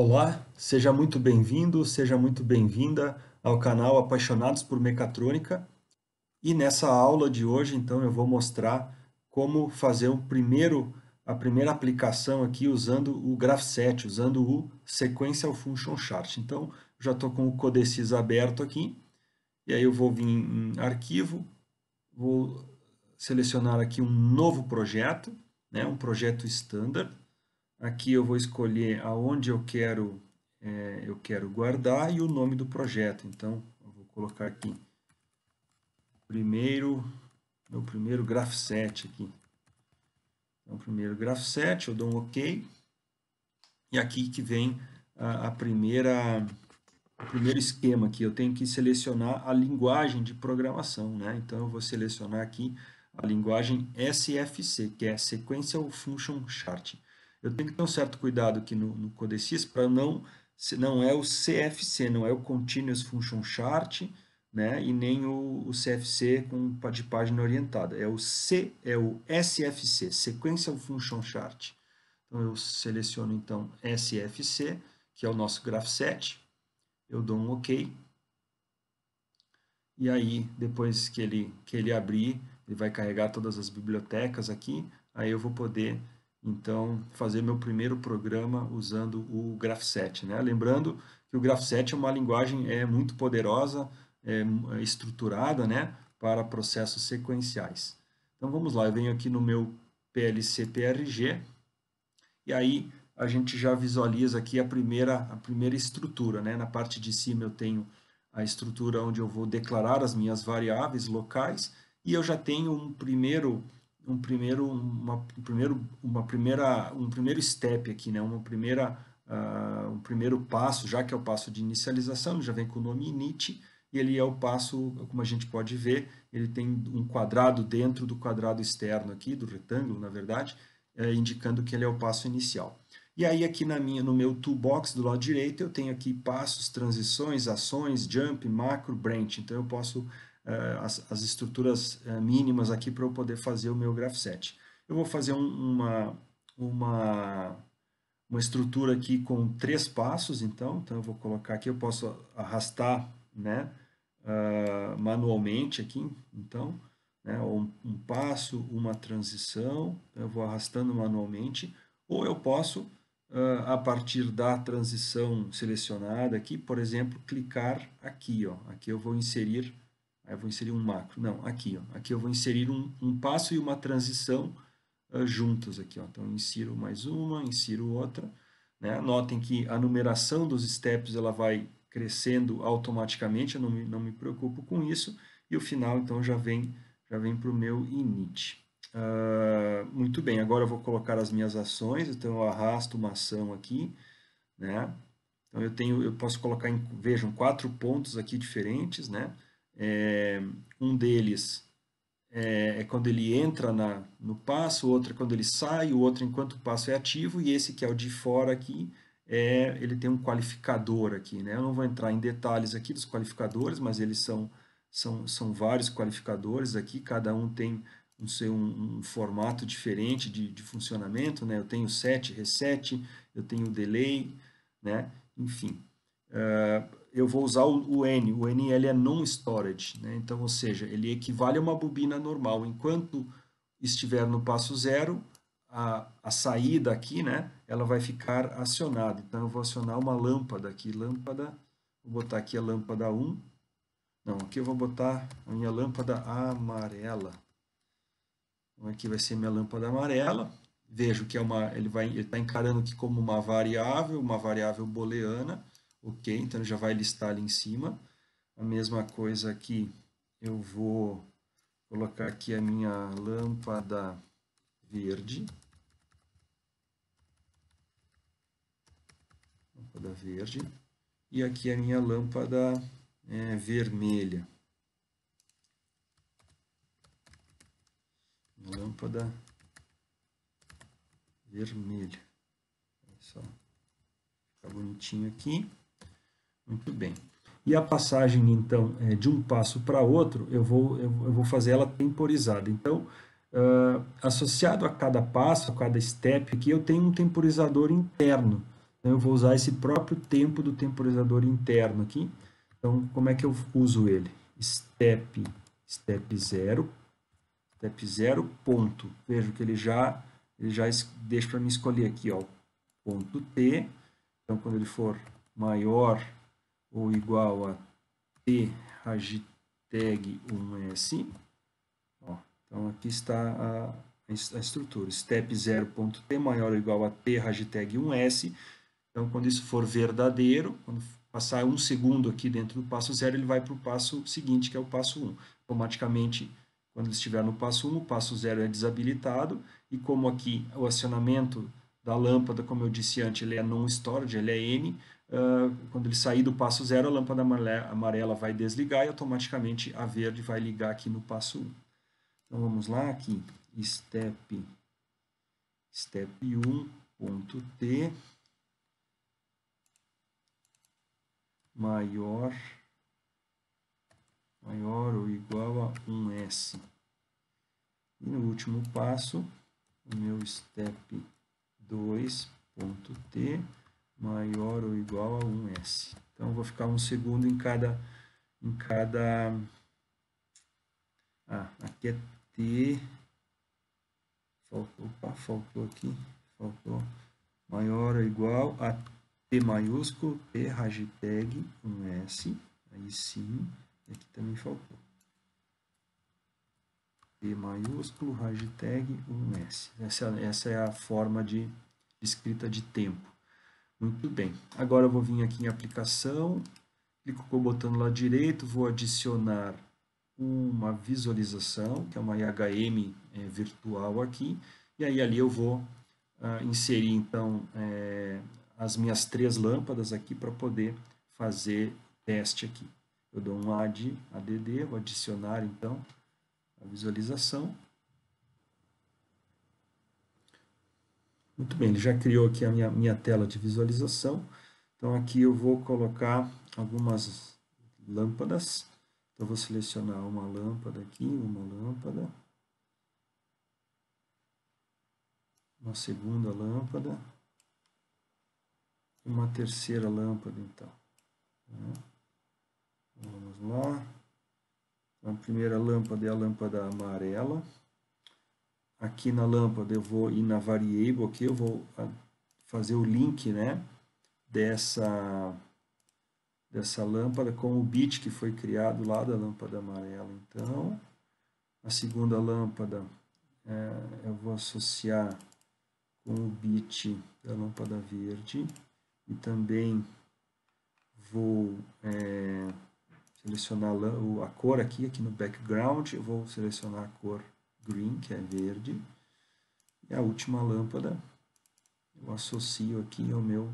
Olá, seja muito bem-vindo, seja muito bem-vinda ao canal Apaixonados por Mecatrônica. E nessa aula de hoje, então, eu vou mostrar como fazer o primeiro, a primeira aplicação aqui usando o Graph7, usando o Sequential Function Chart. Então, já estou com o Codesys aberto aqui, e aí eu vou vir em Arquivo, vou selecionar aqui um novo projeto, né, um projeto standard, Aqui eu vou escolher aonde eu quero, é, eu quero guardar e o nome do projeto. Então, eu vou colocar aqui primeiro, meu primeiro graph set aqui. Então, primeiro graph set, eu dou um OK. E aqui que vem a, a primeira, o primeiro esquema aqui. Eu tenho que selecionar a linguagem de programação, né? Então, eu vou selecionar aqui a linguagem SFC, que é Sequential Function Chart. Eu tenho que ter um certo cuidado aqui no, no Codesys para não, não é o CFC, não é o Continuous Function Chart, né, e nem o, o CFC com, de página orientada. É o C, é o SFC, Sequential Function Chart. Então eu seleciono então SFC, que é o nosso graph set. Eu dou um OK. E aí, depois que ele, que ele abrir, ele vai carregar todas as bibliotecas aqui, aí eu vou poder então fazer meu primeiro programa usando o Graph7. Né? Lembrando que o Graph7 é uma linguagem é, muito poderosa, é, é, estruturada né, para processos sequenciais. Então vamos lá, eu venho aqui no meu PLC PRG e aí a gente já visualiza aqui a primeira, a primeira estrutura. Né? Na parte de cima eu tenho a estrutura onde eu vou declarar as minhas variáveis locais e eu já tenho um primeiro um primeiro, uma, um primeiro, uma primeira, um primeiro step aqui, né? uma primeira, uh, um primeiro passo, já que é o passo de inicialização, já vem com o nome init, e ele é o passo, como a gente pode ver, ele tem um quadrado dentro do quadrado externo aqui, do retângulo, na verdade, é, indicando que ele é o passo inicial. E aí aqui na minha, no meu toolbox do lado direito, eu tenho aqui passos, transições, ações, jump, macro, branch. Então eu posso as, as, estruturas uh, mínimas aqui para eu poder fazer o meu graph set. Eu vou fazer um, uma, uma, uma estrutura aqui com três passos, então, então eu vou colocar aqui, eu posso arrastar né, uh, manualmente aqui, então, né, um, um, passo, uma transição, eu vou arrastando manualmente, ou eu posso, uh, a partir da transição selecionada aqui, por exemplo, clicar aqui, ó, aqui eu vou inserir Aí eu vou inserir um macro. Não, aqui, ó. Aqui eu vou inserir um, um passo e uma transição uh, juntos aqui, ó. Então, eu insiro mais uma, insiro outra. Né? Notem que a numeração dos steps ela vai crescendo automaticamente, eu não me, não me preocupo com isso. E o final, então, já vem, já vem para o meu init. Uh, muito bem, agora eu vou colocar as minhas ações, então eu arrasto uma ação aqui, né? Então eu tenho, eu posso colocar, em, vejam, quatro pontos aqui diferentes, né? É, um deles é, é, quando ele entra na, no passo, o outro é quando ele sai, o outro enquanto o passo é ativo, e esse que é o de fora aqui, é, ele tem um qualificador aqui. Né? Eu não vou entrar em detalhes aqui dos qualificadores, mas eles são, são, são vários qualificadores aqui, cada um tem um, um, um formato diferente de, de funcionamento. Né? Eu tenho set, reset, eu tenho delay, né? enfim. Uh, eu vou usar o, N, o NL é non-storage, né? então, ou seja, ele equivale a uma bobina normal. Enquanto estiver no passo zero, a, a saída aqui, né, ela vai ficar acionada. Então, eu vou acionar uma lâmpada aqui, lâmpada, vou botar aqui a lâmpada 1, não, aqui eu vou botar a minha lâmpada amarela. Então, aqui vai ser minha lâmpada amarela. Vejo que é uma, ele está encarando aqui como uma variável, uma variável booleana. Ok, então já vai listar ali em cima. A mesma coisa aqui, eu vou colocar aqui a minha lâmpada verde. Lâmpada verde. E aqui a minha lâmpada é, vermelha. Minha lâmpada vermelha. Olha só. Fica bonitinho aqui. Muito bem. E a passagem, então, é, de um passo para outro, eu vou, eu vou fazer ela temporizada. Então, uh, associado a cada passo, a cada step aqui, eu tenho um temporizador interno. Então, eu vou usar esse próprio tempo do temporizador interno aqui. Então, como é que eu uso ele? Step, step 0, step 0, ponto. Vejo que ele já, ele já deixa para mim escolher aqui, ó, ponto T. Então, quando ele for maior ou igual a T hashtag 1S, ó, então aqui está a, a estrutura, step 0.t maior ou igual a t hashtag 1s, então quando isso for verdadeiro, quando passar um segundo aqui dentro do passo zero, ele vai para o passo seguinte, que é o passo 1. Automaticamente, quando ele estiver no passo 1, o passo zero é desabilitado, e como aqui o acionamento da lâmpada, como eu disse antes, ele é non-storage, ele é N, uh, quando ele sair do passo zero, a lâmpada amarela vai desligar e automaticamente a verde vai ligar aqui no passo 1. Então vamos lá aqui, step, step 1.t maior, maior ou igual a 1s. E no último passo, o meu step 2.t maior ou igual a 1s. Então, vou ficar um segundo em cada, em cada, ah, aqui é t, faltou, opa, faltou aqui, faltou, maior ou igual a T maiúsculo, T hashtag 1S, aí sim, aqui também faltou. T maiúsculo, hashtag 1S. Essa, essa é a forma de escrita de tempo. Muito bem. Agora eu vou vir aqui em aplicação, clico com o botão lá direito, vou adicionar uma visualização, que é uma IHM é, virtual aqui, e aí ali eu vou uh, inserir então é, as minhas três lâmpadas aqui para poder fazer teste aqui. Eu dou um add, add, vou adicionar então a visualização. Muito bem, ele já criou aqui a minha, minha tela de visualização. Então aqui eu vou colocar algumas lâmpadas. Então eu vou selecionar uma lâmpada aqui, uma lâmpada. Uma segunda lâmpada uma terceira lâmpada, então. Vamos lá. A primeira lâmpada é a lâmpada amarela. Aqui na lâmpada eu vou ir na variable, aqui eu vou ah, fazer o link, né, dessa, dessa lâmpada com o bit que foi criado lá da lâmpada amarela. Então, a segunda lâmpada é, eu vou associar com o bit da lâmpada verde e também vou é, selecionar a cor aqui, aqui no background, eu vou selecionar a cor green, que é verde, e a última lâmpada eu associo aqui ao meu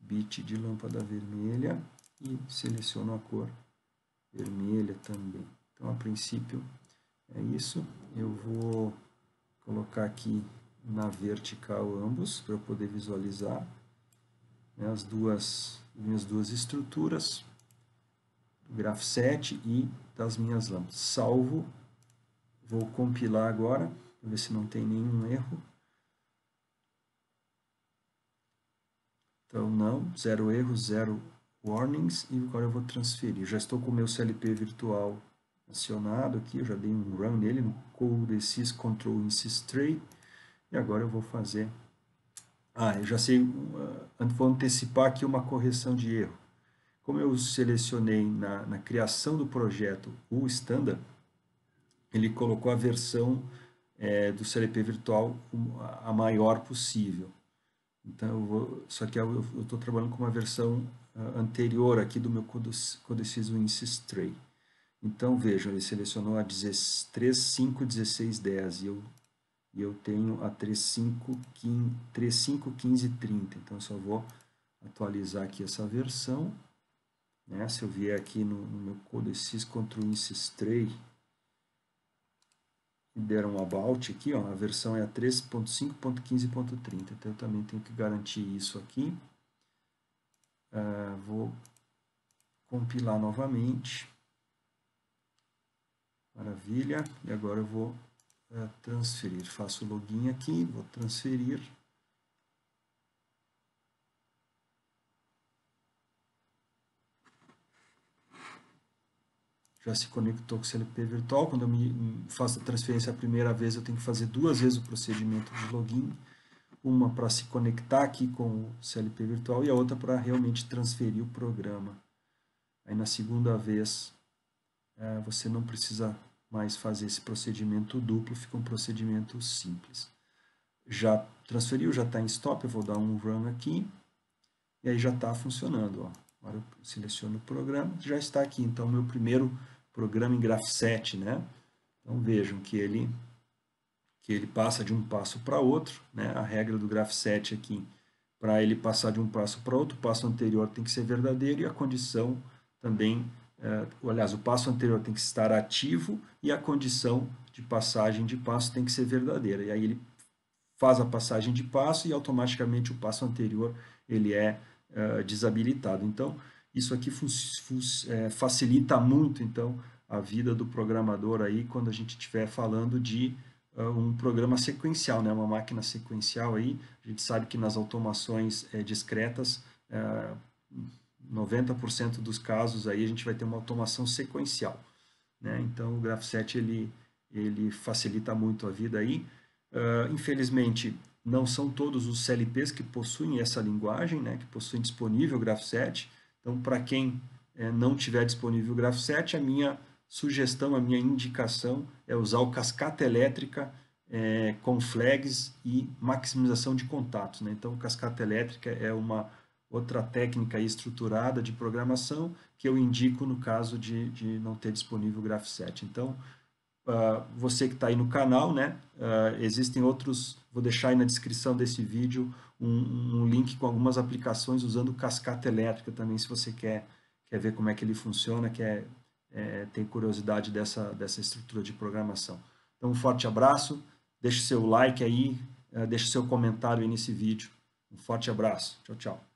bit de lâmpada vermelha e seleciono a cor vermelha também. Então, a princípio, é isso. Eu vou colocar aqui na vertical ambos, para eu poder visualizar né, as duas minhas duas estruturas, do graph 7 e das minhas lâmpadas. Salvo, vou compilar agora, para ver se não tem nenhum erro. Então, não, zero erros, zero warnings, e agora eu vou transferir. Já estou com o meu CLP virtual acionado aqui, eu já dei um run nele, no code sys control insistray, e agora eu vou fazer ah, eu já sei, uh, vou antecipar aqui uma correção de erro. Como eu selecionei na, na criação do projeto o standard, ele colocou a versão é, do CLP virtual a maior possível. Então, vou, só que eu estou trabalhando com uma versão uh, anterior aqui do meu Codecis InSys3. Então, vejam, ele selecionou a 3.5, 16, 10 e eu, e eu tenho a 3.5, 15, 15, 30. Então, eu só vou atualizar aqui essa versão. Né? Se eu vier aqui no, no meu codeciso Control o InSys3, deram um about aqui, ó, a versão é a 3.5.15.30, então eu também tenho que garantir isso aqui. Uh, vou compilar novamente. Maravilha, e agora eu vou uh, transferir, faço o login aqui, vou transferir. Já se conectou com o CLP virtual. Quando eu me faço a transferência a primeira vez, eu tenho que fazer duas vezes o procedimento de login. Uma para se conectar aqui com o CLP virtual e a outra para realmente transferir o programa. Aí na segunda vez, é, você não precisa mais fazer esse procedimento duplo, fica um procedimento simples. Já transferiu, já está em stop, eu vou dar um run aqui, e aí já está funcionando. Ó. Agora eu seleciono o programa, já está aqui. Então, meu primeiro programa em Graph7, né? Então, vejam que ele, que ele passa de um passo para outro, né? A regra do Graph7 aqui, para ele passar de um passo para outro, o passo anterior tem que ser verdadeiro e a condição também é, aliás, o passo anterior tem que estar ativo e a condição de passagem de passo tem que ser verdadeira. E aí ele faz a passagem de passo e automaticamente o passo anterior ele é, é desabilitado. Então, isso aqui é, facilita muito então a vida do programador aí quando a gente estiver falando de uh, um programa sequencial, né? uma máquina sequencial aí. A gente sabe que nas automações é, discretas uh, 90% dos casos aí a gente vai ter uma automação sequencial. Né? Então o Graph7 ele, ele facilita muito a vida aí. Uh, infelizmente, não são todos os CLPs que possuem essa linguagem, né? que possuem disponível o Graph7. Então, para quem é, não tiver disponível o Graph7, a minha sugestão, a minha indicação é usar o cascata elétrica é, com flags e maximização de contatos. Né? Então, cascata elétrica é uma outra técnica estruturada de programação que eu indico no caso de, de não ter disponível o Graph7. Então, uh, você que está aí no canal, né, uh, existem outros, vou deixar aí na descrição desse vídeo um, um, link com algumas aplicações usando cascata elétrica também, se você quer, quer ver como é que ele funciona, quer é, ter curiosidade dessa, dessa estrutura de programação. Então, um forte abraço, deixe seu like aí, uh, deixe seu comentário aí nesse vídeo. Um forte abraço. Tchau, tchau.